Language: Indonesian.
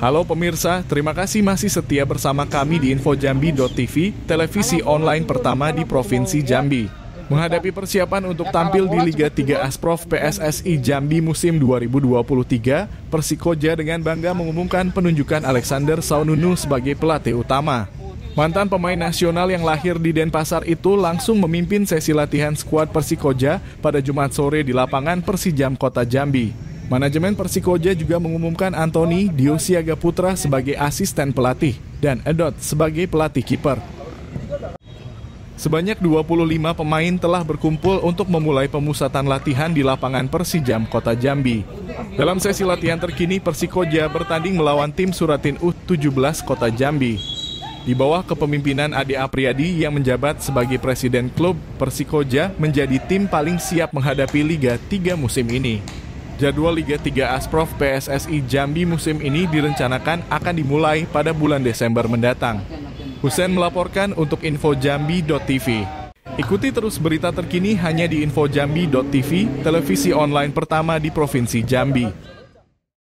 Halo pemirsa, terima kasih masih setia bersama kami di infojambi.tv, televisi online pertama di Provinsi Jambi. Menghadapi persiapan untuk tampil di Liga 3 Asprof PSSI Jambi musim 2023, Persikoja dengan bangga mengumumkan penunjukan Alexander Saununu sebagai pelatih utama. Mantan pemain nasional yang lahir di Denpasar itu langsung memimpin sesi latihan skuad Persikoja pada Jumat sore di lapangan Persijam Kota Jambi. Manajemen Persikoja juga mengumumkan Anthony Diosiaga Putra sebagai asisten pelatih dan Edot sebagai pelatih kiper. Sebanyak 25 pemain telah berkumpul untuk memulai pemusatan latihan di lapangan Persijam Kota Jambi. Dalam sesi latihan terkini, Persikoja bertanding melawan tim Suratin U17 Kota Jambi. Di bawah kepemimpinan Ade Apriyadi yang menjabat sebagai presiden klub, Persikoja menjadi tim paling siap menghadapi Liga 3 musim ini. Jadwal Liga 3 Asprof PSSI Jambi musim ini direncanakan akan dimulai pada bulan Desember mendatang. Husen melaporkan untuk infojambi.tv. Ikuti terus berita terkini hanya di infojambi.tv, televisi online pertama di Provinsi Jambi.